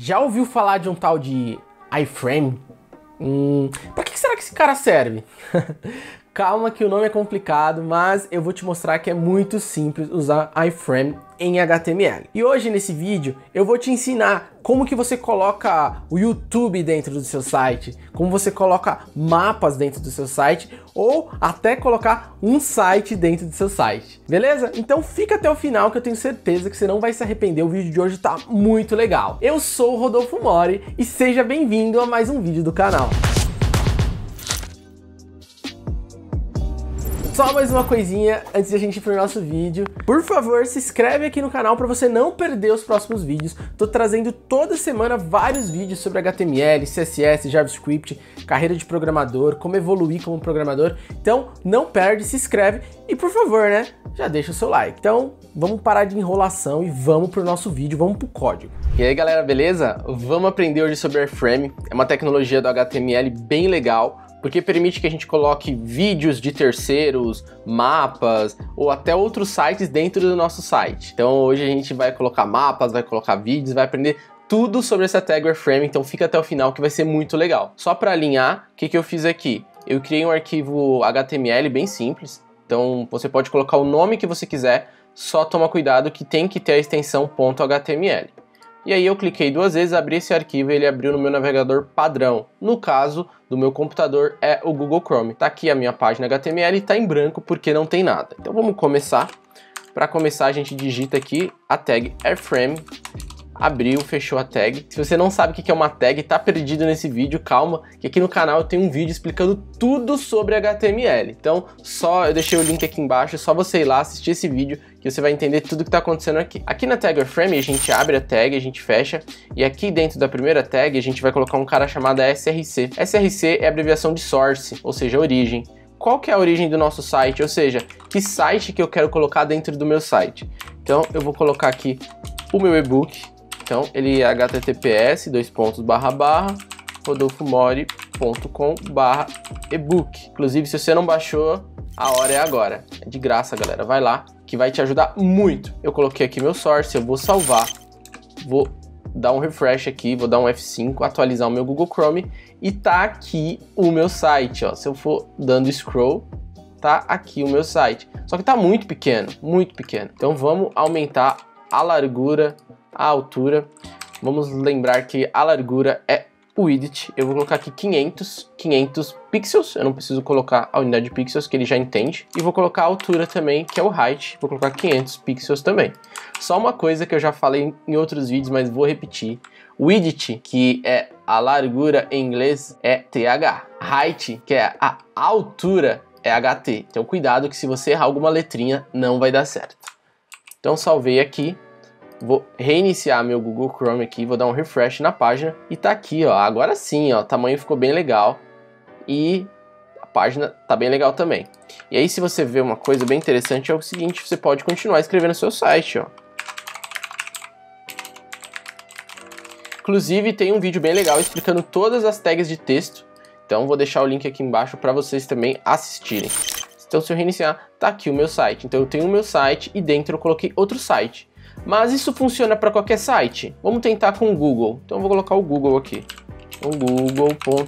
Já ouviu falar de um tal de iframe? Hum, pra que será que esse cara serve? Calma que o nome é complicado, mas eu vou te mostrar que é muito simples usar iframe em HTML. E hoje nesse vídeo eu vou te ensinar como que você coloca o YouTube dentro do seu site, como você coloca mapas dentro do seu site ou até colocar um site dentro do seu site. Beleza? Então fica até o final que eu tenho certeza que você não vai se arrepender. O vídeo de hoje tá muito legal. Eu sou o Rodolfo Mori e seja bem-vindo a mais um vídeo do canal. Só mais uma coisinha antes de a gente ir pro nosso vídeo. Por favor, se inscreve aqui no canal para você não perder os próximos vídeos. Tô trazendo toda semana vários vídeos sobre HTML, CSS, JavaScript, carreira de programador, como evoluir como programador. Então, não perde, se inscreve e por favor, né, já deixa o seu like. Então, vamos parar de enrolação e vamos pro nosso vídeo, vamos pro código. E aí, galera, beleza? Vamos aprender hoje sobre Airframe. É uma tecnologia do HTML bem legal porque permite que a gente coloque vídeos de terceiros, mapas ou até outros sites dentro do nosso site. Então hoje a gente vai colocar mapas, vai colocar vídeos, vai aprender tudo sobre essa tag Wireframe, então fica até o final que vai ser muito legal. Só para alinhar, o que, que eu fiz aqui? Eu criei um arquivo HTML bem simples, então você pode colocar o nome que você quiser, só toma cuidado que tem que ter a extensão .html. E aí eu cliquei duas vezes, abri esse arquivo e ele abriu no meu navegador padrão. No caso do meu computador é o Google Chrome. Tá aqui a minha página HTML e tá em branco porque não tem nada. Então vamos começar. Para começar a gente digita aqui a tag airframe abriu, fechou a tag. Se você não sabe o que é uma tag, tá perdido nesse vídeo, calma, que aqui no canal eu tenho um vídeo explicando tudo sobre HTML. Então, só eu deixei o link aqui embaixo, é só você ir lá assistir esse vídeo que você vai entender tudo que está acontecendo aqui. Aqui na tag frame a gente abre a tag, a gente fecha, e aqui dentro da primeira tag a gente vai colocar um cara chamado SRC. SRC é a abreviação de source, ou seja, origem qual que é a origem do nosso site, ou seja, que site que eu quero colocar dentro do meu site. Então eu vou colocar aqui o meu e-book, então, ele é https dois pontos barra barra rodolfomori.com barra ebook. Inclusive, se você não baixou, a hora é agora. É de graça, galera. Vai lá, que vai te ajudar muito. Eu coloquei aqui meu source, eu vou salvar, vou dar um refresh aqui, vou dar um F5, atualizar o meu Google Chrome e tá aqui o meu site, ó. Se eu for dando scroll, tá aqui o meu site. Só que tá muito pequeno, muito pequeno. Então vamos aumentar a largura a altura. Vamos lembrar que a largura é o width. Eu vou colocar aqui 500, 500 pixels. Eu não preciso colocar a unidade de pixels, que ele já entende. E vou colocar a altura também, que é o height. Vou colocar 500 pixels também. Só uma coisa que eu já falei em outros vídeos, mas vou repetir. Width, que é a largura em inglês, é TH. Height, que é a altura, é HT. Então cuidado que se você errar alguma letrinha, não vai dar certo. Então salvei aqui. Vou reiniciar meu Google Chrome aqui, vou dar um refresh na página e tá aqui, ó. Agora sim, ó, o tamanho ficou bem legal e a página tá bem legal também. E aí se você vê uma coisa bem interessante é o seguinte, você pode continuar escrevendo no seu site, ó. Inclusive tem um vídeo bem legal explicando todas as tags de texto. Então vou deixar o link aqui embaixo para vocês também assistirem. Então se eu reiniciar, tá aqui o meu site. Então eu tenho o meu site e dentro eu coloquei outro site. Mas isso funciona para qualquer site. Vamos tentar com o Google. Então eu vou colocar o Google aqui. google.com.br.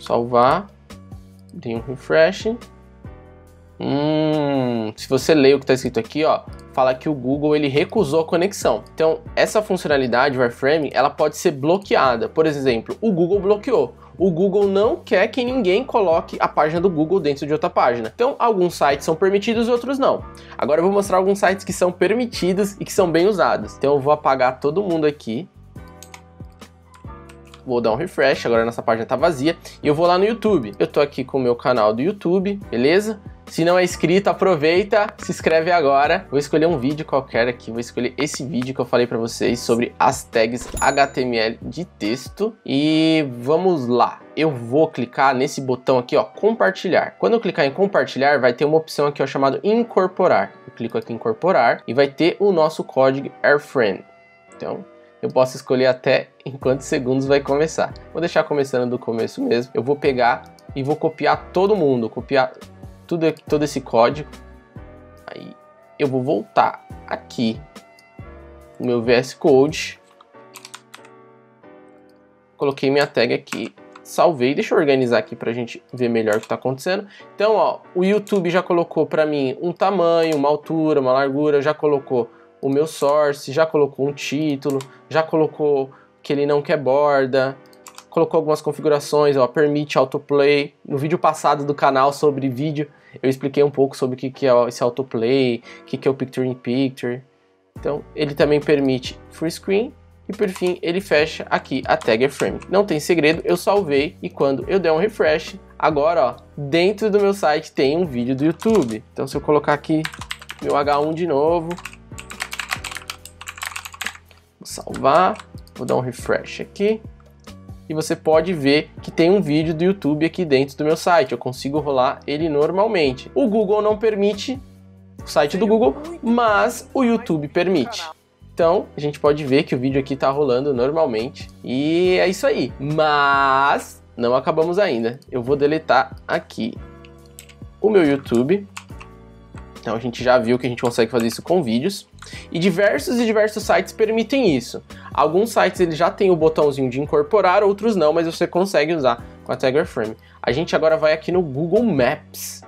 Salvar. Dei um refresh. Hum, se você ler o que está escrito aqui, ó, fala que o Google ele recusou a conexão. Então, essa funcionalidade Wireframe, ela pode ser bloqueada. Por exemplo, o Google bloqueou o Google não quer que ninguém coloque a página do Google dentro de outra página. Então, alguns sites são permitidos e outros não. Agora eu vou mostrar alguns sites que são permitidos e que são bem usados. Então eu vou apagar todo mundo aqui. Vou dar um refresh, agora nossa página está vazia. E eu vou lá no YouTube. Eu tô aqui com o meu canal do YouTube, beleza? Se não é inscrito, aproveita, se inscreve agora. Vou escolher um vídeo qualquer aqui, vou escolher esse vídeo que eu falei para vocês sobre as tags HTML de texto e vamos lá. Eu vou clicar nesse botão aqui, ó, compartilhar. Quando eu clicar em compartilhar, vai ter uma opção aqui, ó, chamado incorporar. Eu clico aqui em incorporar e vai ter o nosso código Airframe. Então, eu posso escolher até em quantos segundos vai começar. Vou deixar começando do começo mesmo. Eu vou pegar e vou copiar todo mundo, copiar tudo, todo esse código. Aí eu vou voltar aqui o meu VS Code. Coloquei minha tag aqui, salvei. Deixa eu organizar aqui para a gente ver melhor o que está acontecendo. Então, ó, o YouTube já colocou para mim um tamanho, uma altura, uma largura, já colocou o meu source, já colocou um título, já colocou que ele não quer borda, colocou algumas configurações, ó, permite autoplay. No vídeo passado do canal sobre vídeo, eu expliquei um pouco sobre o que, que é esse autoplay, o que, que é o Picture in Picture. Então, ele também permite full screen e por fim ele fecha aqui a tag frame. Não tem segredo, eu salvei e quando eu der um refresh, agora ó, dentro do meu site tem um vídeo do YouTube. Então se eu colocar aqui meu H1 de novo, vou salvar, vou dar um refresh aqui e você pode ver que tem um vídeo do YouTube aqui dentro do meu site. Eu consigo rolar ele normalmente. O Google não permite o site do Google, mas o YouTube permite. Então, a gente pode ver que o vídeo aqui tá rolando normalmente. E é isso aí. Mas não acabamos ainda. Eu vou deletar aqui o meu YouTube. Então a gente já viu que a gente consegue fazer isso com vídeos. E diversos e diversos sites permitem isso. Alguns sites ele já tem o botãozinho de incorporar, outros não, mas você consegue usar com a Tag Frame. A gente agora vai aqui no Google Maps.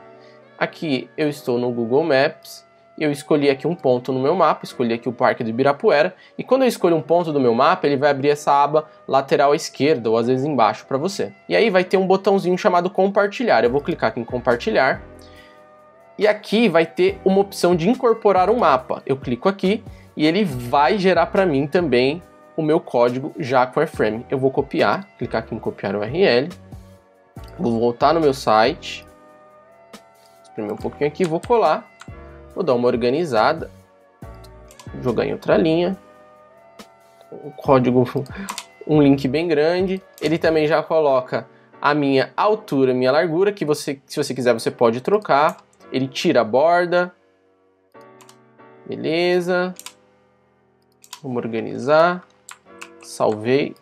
Aqui eu estou no Google Maps eu escolhi aqui um ponto no meu mapa, escolhi aqui o Parque do Ibirapuera, e quando eu escolho um ponto do meu mapa, ele vai abrir essa aba lateral à esquerda, ou às vezes embaixo para você. E aí vai ter um botãozinho chamado compartilhar, eu vou clicar aqui em compartilhar, e aqui vai ter uma opção de incorporar um mapa. Eu clico aqui e ele vai gerar para mim também o meu código já com Airframe. Eu vou copiar, clicar aqui em copiar URL, vou voltar no meu site, exprimir um pouquinho aqui, vou colar Vou dar uma organizada, jogar em outra linha. O código, um link bem grande. Ele também já coloca a minha altura, minha largura, que você, se você quiser, você pode trocar. Ele tira a borda. Beleza. Vamos organizar. Salvei.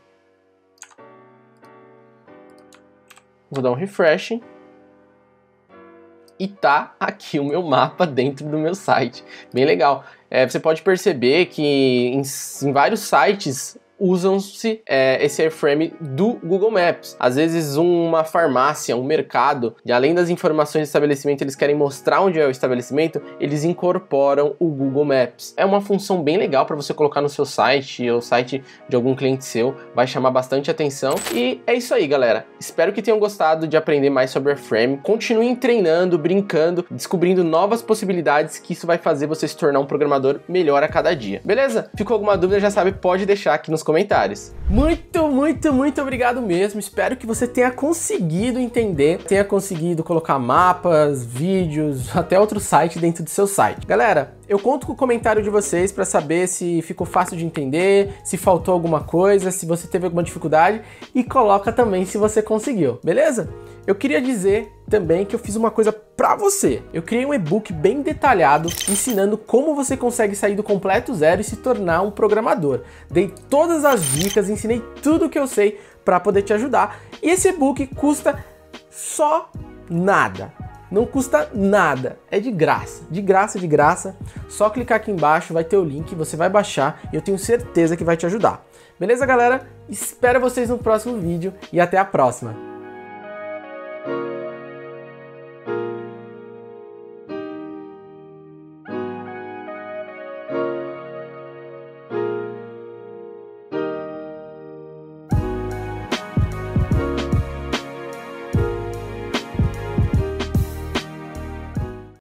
Vou dar um refresh e tá aqui o meu mapa dentro do meu site. Bem legal. É, você pode perceber que em, em vários sites usam-se é, esse airframe do Google Maps. Às vezes uma farmácia, um mercado, e além das informações do estabelecimento, eles querem mostrar onde é o estabelecimento, eles incorporam o Google Maps. É uma função bem legal para você colocar no seu site ou site de algum cliente seu, vai chamar bastante atenção. E é isso aí, galera. Espero que tenham gostado de aprender mais sobre airframe. Continuem treinando, brincando, descobrindo novas possibilidades que isso vai fazer você se tornar um programador melhor a cada dia. Beleza? Ficou alguma dúvida, já sabe, pode deixar aqui nos comentários. Muito, muito, muito obrigado mesmo. Espero que você tenha conseguido entender, tenha conseguido colocar mapas, vídeos, até outro site dentro do seu site. Galera, eu conto com o comentário de vocês para saber se ficou fácil de entender, se faltou alguma coisa, se você teve alguma dificuldade e coloca também se você conseguiu, beleza? Eu queria dizer também que eu fiz uma coisa para você. Eu criei um e-book bem detalhado ensinando como você consegue sair do completo zero e se tornar um programador. Dei todas as dicas, ensinei tudo o que eu sei para poder te ajudar. E esse e-book custa só nada. Não custa nada, é de graça, de graça, de graça. Só clicar aqui embaixo, vai ter o link, você vai baixar e eu tenho certeza que vai te ajudar. Beleza, galera? Espero vocês no próximo vídeo e até a próxima.